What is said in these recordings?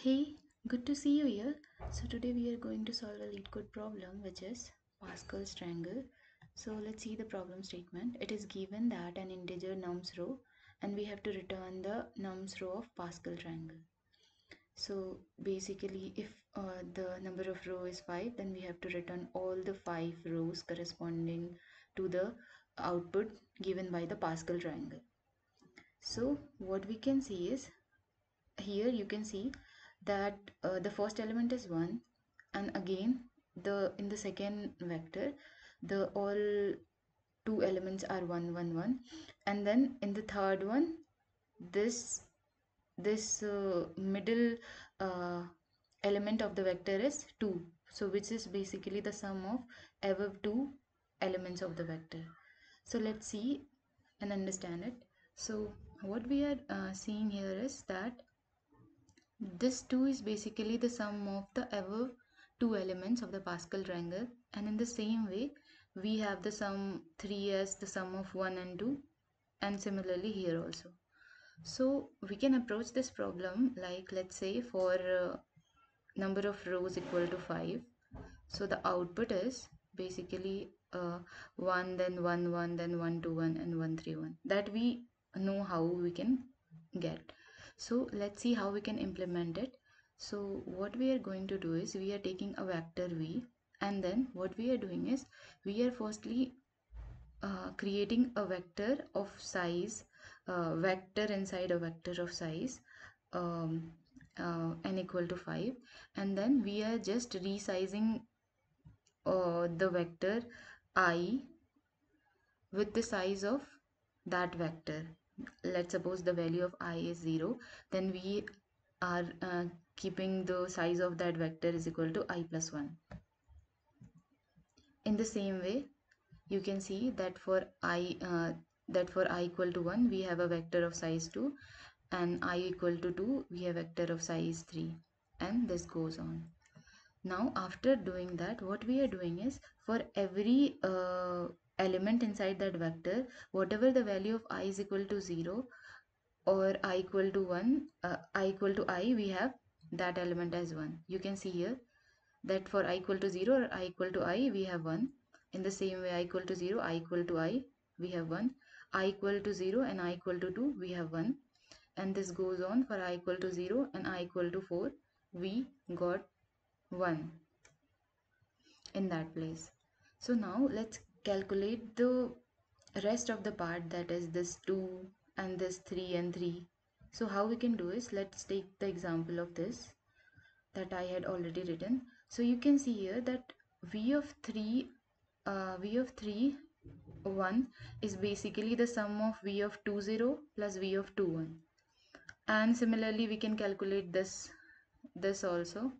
Hey, good to see you here. So today we are going to solve a leet code problem which is Pascal's triangle. So let's see the problem statement. It is given that an integer nums row and we have to return the nums row of Pascal triangle. So basically if uh, the number of row is 5 then we have to return all the 5 rows corresponding to the output given by the Pascal triangle. So what we can see is here you can see that uh, the first element is 1 and again the in the second vector the all two elements are 1 1 1 and then in the third one this this uh, middle uh, element of the vector is 2 so which is basically the sum of above two elements of the vector. So let's see and understand it. So what we are uh, seeing here is that this 2 is basically the sum of the above two elements of the Pascal triangle and in the same way we have the sum 3 as the sum of 1 and 2 and similarly here also. So we can approach this problem like let's say for uh, number of rows equal to 5. So the output is basically uh, 1 then 1 1 then 1 2 1 and 1 3 1 that we know how we can get so let's see how we can implement it. So what we are going to do is we are taking a vector v and then what we are doing is we are firstly uh, creating a vector of size uh, vector inside a vector of size um, uh, n equal to 5 and then we are just resizing uh, the vector i with the size of that vector let's suppose the value of i is 0 then we are uh, keeping the size of that vector is equal to i plus 1 in the same way you can see that for i uh, that for i equal to 1 we have a vector of size 2 and i equal to 2 we have vector of size 3 and this goes on. Now after doing that what we are doing is for every uh, element inside that vector whatever the value of i is equal to 0 or i equal to 1 uh, i equal to i we have that element as 1 you can see here that for i equal to 0 or i equal to i we have 1 in the same way i equal to 0 i equal to i we have 1 i equal to 0 and i equal to 2 we have 1 and this goes on for i equal to 0 and i equal to 4 we got 1 in that place so now let's calculate the rest of the part that is this 2 and this 3 and 3 so how we can do is let's take the example of this that I had already written. So you can see here that v of 3 uh, v of 3 1 is basically the sum of v of 2 0 plus v of 2 1 and similarly we can calculate this this also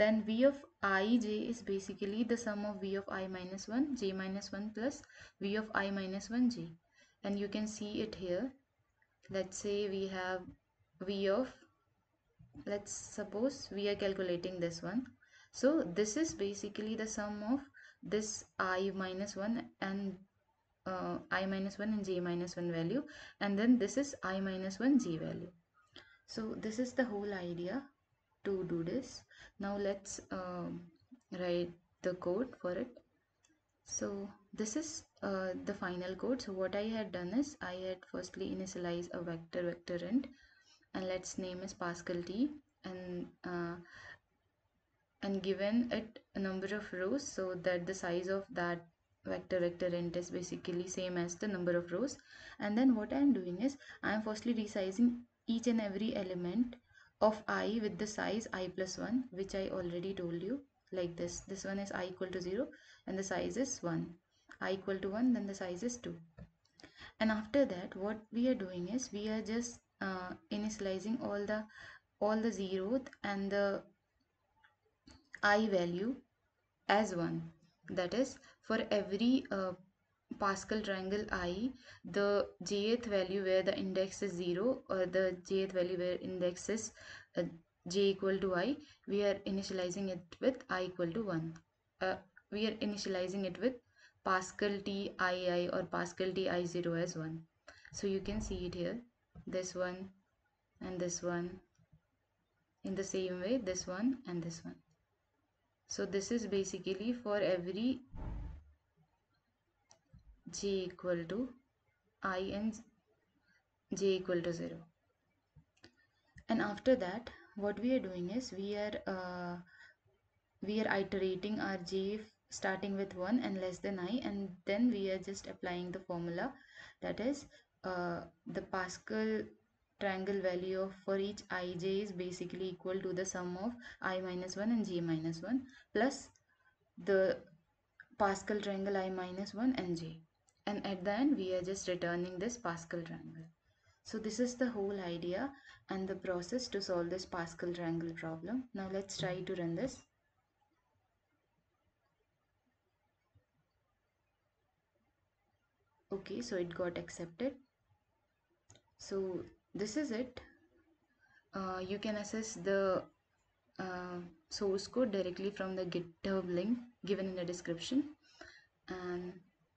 then v of i j is basically the sum of v of i minus 1 j minus 1 plus v of i minus 1 j. And you can see it here. Let's say we have v of let's suppose we are calculating this one. So this is basically the sum of this i minus 1 and uh, i minus 1 and j minus 1 value. And then this is i minus 1 j value. So this is the whole idea to do this. Now let's um, write the code for it. So this is uh, the final code. So what I had done is I had firstly initialize a vector vector int and let's name is Pascal t and uh, and given it a number of rows so that the size of that vector vector int is basically same as the number of rows. And then what I am doing is I am firstly resizing each and every element of i with the size i plus 1 which I already told you like this. This one is i equal to 0 and the size is 1 i equal to 1 then the size is 2 and after that what we are doing is we are just uh, initializing all the all the zeroth and the i value as 1 that is for every uh, Pascal triangle I, the jth value where the index is 0 or the jth value where index is uh, j equal to i, we are initializing it with i equal to 1. Uh, we are initializing it with Pascal t ii or Pascal t i0 as 1. So you can see it here, this one, and this one in the same way this one and this one so this is basically for every j equal to i and j equal to 0 and after that what we are doing is we are uh, we are iterating our j starting with 1 and less than i and then we are just applying the formula that is uh, the Pascal triangle value of for each ij is basically equal to the sum of i minus 1 and j minus 1 plus the Pascal triangle i minus 1 and j and at the end we are just returning this Pascal triangle. So this is the whole idea and the process to solve this Pascal triangle problem. Now let's try to run this. Okay, so it got accepted. So this is it. Uh, you can access the uh, source code directly from the GitHub link given in the description. And